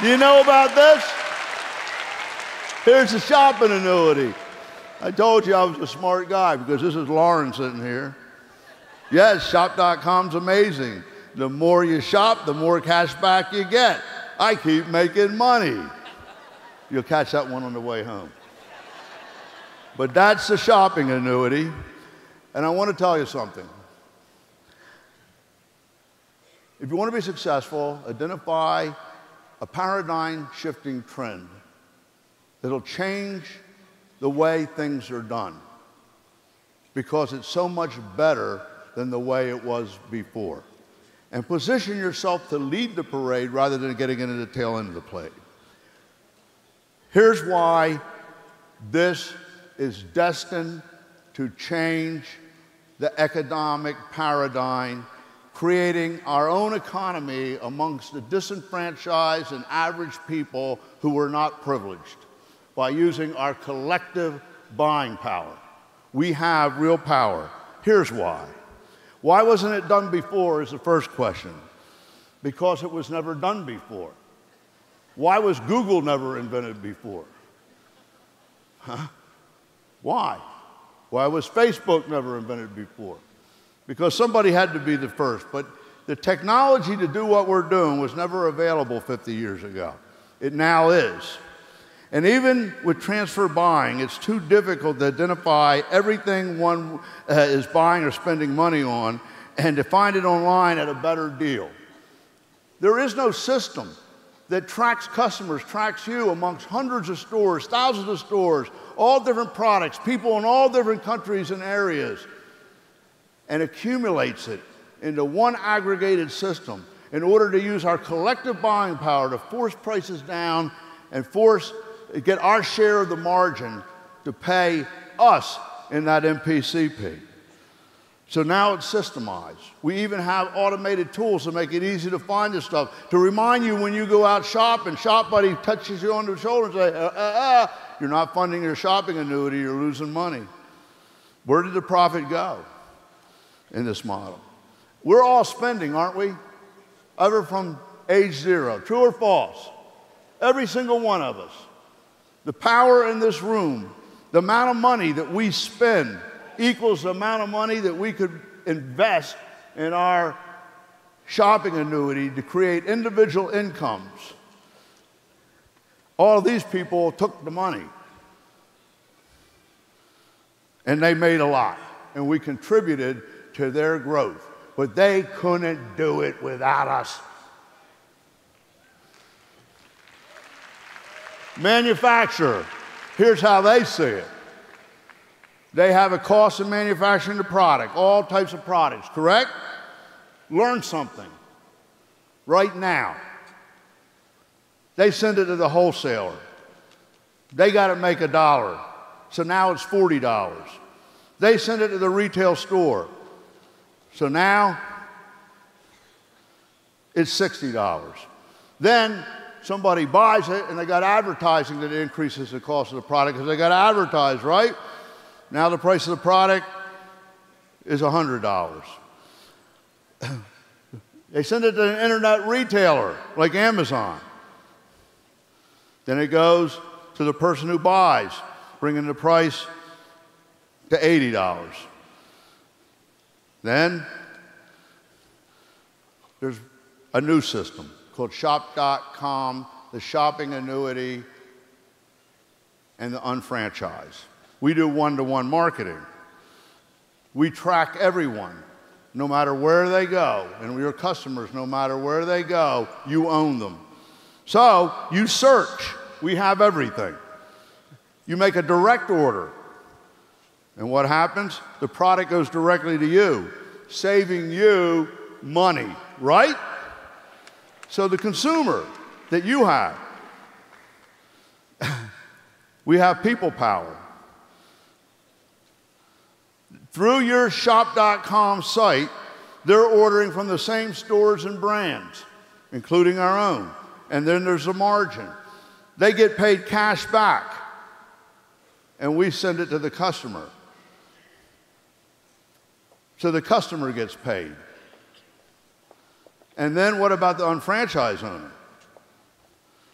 Do you know about this? Here's a shopping annuity. I told you I was a smart guy because this is Loren sitting here. Yes, shop.com's amazing. The more you shop, the more cash back you get. I keep making money. You'll catch that one on the way home. But that's the shopping annuity. And I want to tell you something. If you want to be successful, identify a paradigm shifting trend that'll change the way things are done because it's so much better than the way it was before. And position yourself to lead the parade rather than getting into the tail end of the parade. Here's why this is destined to change the economic paradigm, creating our own economy amongst the disenfranchised and average people who were not privileged by using our collective buying power. We have real power. Here's why. Why wasn't it done before is the first question. Because it was never done before. Why was Google never invented before? Huh? Why? Why was Facebook never invented before? Because somebody had to be the first. But the technology to do what we're doing was never available 50 years ago. It now is. And even with transfer buying, it's too difficult to identify everything one uh, is buying or spending money on and to find it online at a better deal. There is no system that tracks customers, tracks you amongst hundreds of stores, thousands of stores, all different products, people in all different countries and areas, and accumulates it into one aggregated system in order to use our collective buying power to force prices down and force get our share of the margin to pay us in that MPCP. So now it's systemized. We even have automated tools to make it easy to find this stuff. To remind you when you go out shopping, Shop Buddy touches you on the shoulder and says, uh, uh, uh, you're not funding your shopping annuity, you're losing money. Where did the profit go in this model? We're all spending, aren't we? Ever from age zero. True or false? Every single one of us the power in this room, the amount of money that we spend equals the amount of money that we could invest in our shopping annuity to create individual incomes. All these people took the money and they made a lot, and we contributed to their growth, but they couldn't do it without us. Manufacturer, here's how they see it. They have a cost of manufacturing the product, all types of products, correct? Learn something right now. They send it to the wholesaler. They got to make a dollar. So now it's $40. They send it to the retail store. So now it's $60. Then somebody buys it and they got advertising that increases the cost of the product because they got to advertise, right? Now the price of the product is $100. they send it to an internet retailer like Amazon. Then it goes to the person who buys, bringing the price to $80. Then there's a new system called shop.com, the shopping annuity, and the unfranchise. We do one to one marketing. We track everyone, no matter where they go, and your customers, no matter where they go, you own them. So you search, we have everything. You make a direct order, and what happens? The product goes directly to you, saving you money, right? So the consumer that you have, we have people power. Through your shop.com site, they're ordering from the same stores and brands, including our own. And then there's a margin. They get paid cash back, and we send it to the customer. So the customer gets paid. And then what about the unfranchised owner?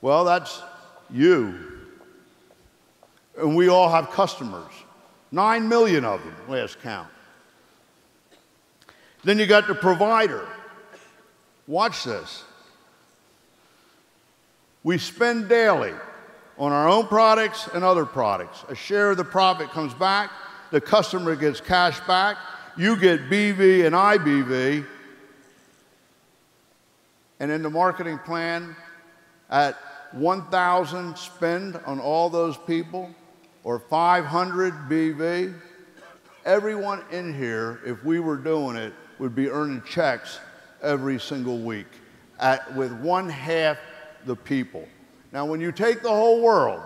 Well, that's you. And we all have customers. Nine million of them, last count. Then you got the provider. Watch this. We spend daily on our own products and other products. A share of the profit comes back, the customer gets cash back, you get BV and IBV. And in the marketing plan, at 1,000 spend on all those people, or 500 BV, everyone in here, if we were doing it, would be earning checks every single week at, with one half the people. Now, when you take the whole world,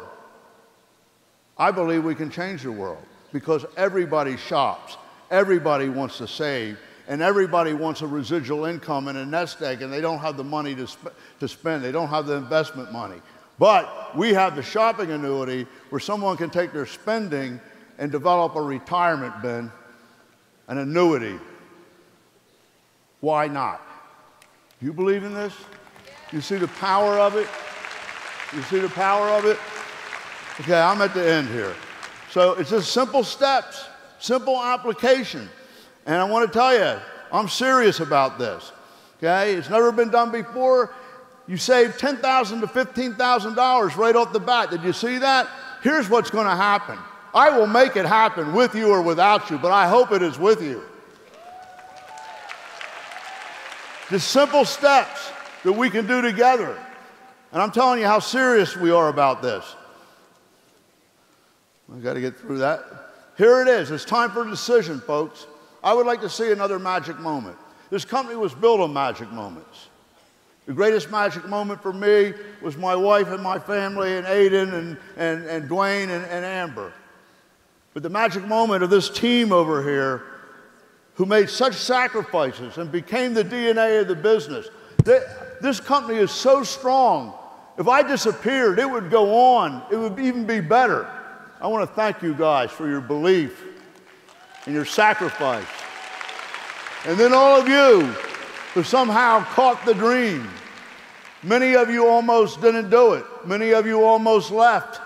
I believe we can change the world because everybody shops, everybody wants to save, and everybody wants a residual income and a nest egg, and they don't have the money to, sp to spend. They don't have the investment money. But we have the shopping annuity where someone can take their spending and develop a retirement bin, an annuity. Why not? Do you believe in this? You see the power of it? You see the power of it? Okay, I'm at the end here. So it's just simple steps, simple application. And I want to tell you, I'm serious about this. Okay, it's never been done before. You save 10,000 to $15,000 right off the bat. Did you see that? Here's what's going to happen. I will make it happen with you or without you, but I hope it is with you. Just simple steps that we can do together. And I'm telling you how serious we are about this. I've got to get through that. Here it is. It's time for a decision, folks. I would like to see another magic moment. This company was built on magic moments. The greatest magic moment for me was my wife and my family, and Aiden and, and, and Dwayne and, and Amber. But the magic moment of this team over here who made such sacrifices and became the DNA of the business. This company is so strong. If I disappeared, it would go on. It would even be better. I want to thank you guys for your belief and your sacrifice. And then all of you who somehow caught the dream. Many of you almost didn't do it. Many of you almost left.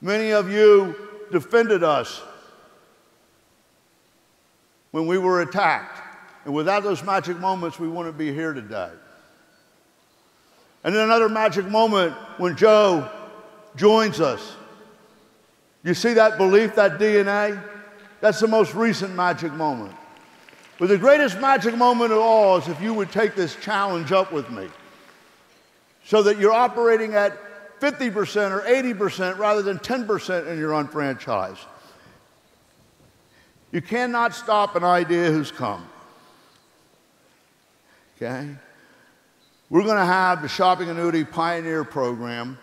Many of you defended us when we were attacked. And without those magic moments, we wouldn't be here today. And then another magic moment when Joe joins us. You see that belief, that DNA? That's the most recent magic moment. But the greatest magic moment of all is if you would take this challenge up with me so that you're operating at 50% or 80% rather than 10% in your unfranchised. You cannot stop an idea who's come. Okay? We're going to have the Shopping Annuity Pioneer Program.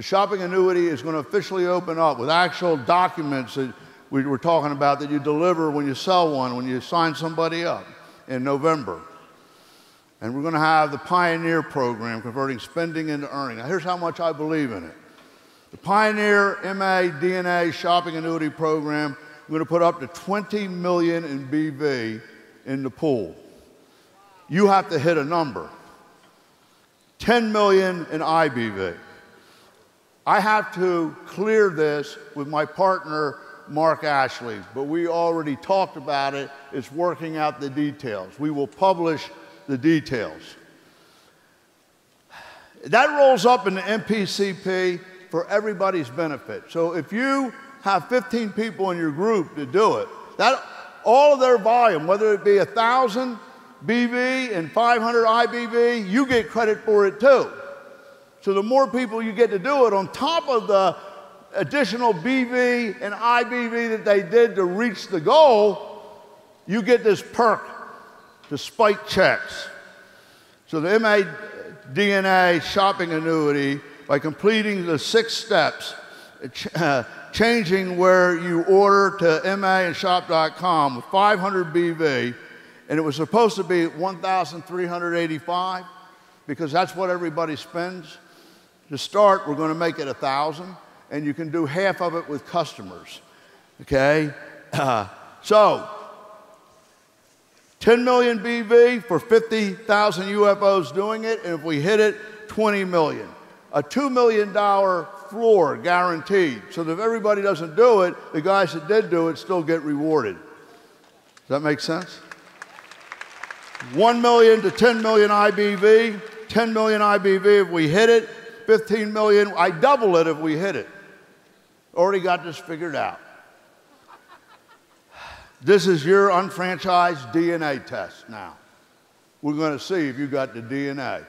The Shopping Annuity is going to officially open up with actual documents that we were talking about that you deliver when you sell one, when you sign somebody up in November. And we're going to have the Pioneer Program, converting spending into earning. Now, here's how much I believe in it. The Pioneer MA DNA Shopping Annuity Program we're going to put up to 20 million in BV in the pool. You have to hit a number. 10 million in IBV. I have to clear this with my partner, Marc Ashley, but we already talked about it. It's working out the details. We will publish the details. That rolls up in the MPCP for everybody's benefit. So if you have 15 people in your group to do it. That, all of their volume, whether it be 1,000 BV and 500 IBV, you get credit for it too. So the more people you get to do it, on top of the additional BV and IBV that they did to reach the goal, you get this perk the spike checks. So the MA DNA shopping annuity, by completing the six steps, uh, changing where you order to maandshop.com with 500 BV, and it was supposed to be 1,385 because that's what everybody spends. To start, we're going to make it a 1,000, and you can do half of it with customers. Okay? Uh, so, 10 million BV for 50,000 UFOs doing it, and if we hit it, 20 million. a $2 million floor guaranteed. So that if everybody doesn't do it, the guys that did do it still get rewarded. Does that make sense? 1 million to 10 million IBV, 10 million IBV if we hit it, 15 million, I double it if we hit it. Already got this figured out. This is your unfranchised DNA test now. We're going to see if you got the DNA.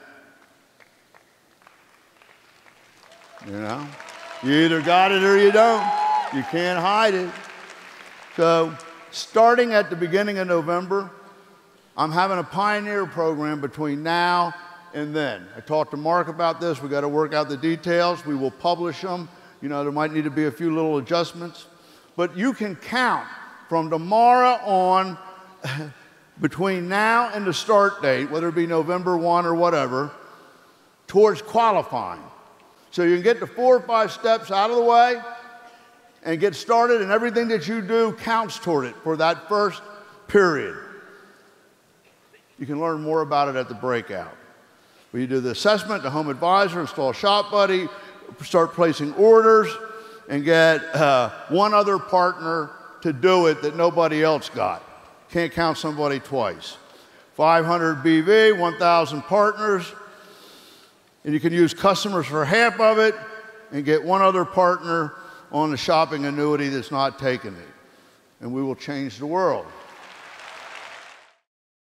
You know? You either got it or you don't. You can't hide it. So, starting at the beginning of November, I'm having a pioneer program between now and then. I talked to Marc about this. We got to work out the details. We will publish them. You know, there might need to be a few little adjustments. But you can count from tomorrow on, between now and the start date, whether it be November 1 or whatever, towards qualifying. So you can get the four or five steps out of the way and get started, and everything that you do counts toward it for that first period. You can learn more about it at the breakout. You do the assessment, the home advisor, install Shop Buddy, start placing orders, and get uh, one other partner to do it that nobody else got. Can't count somebody twice. 500 BV, 1,000 partners, and you can use customers for half of it and get one other partner on the shopping annuity that's not taking it. And we will change the world.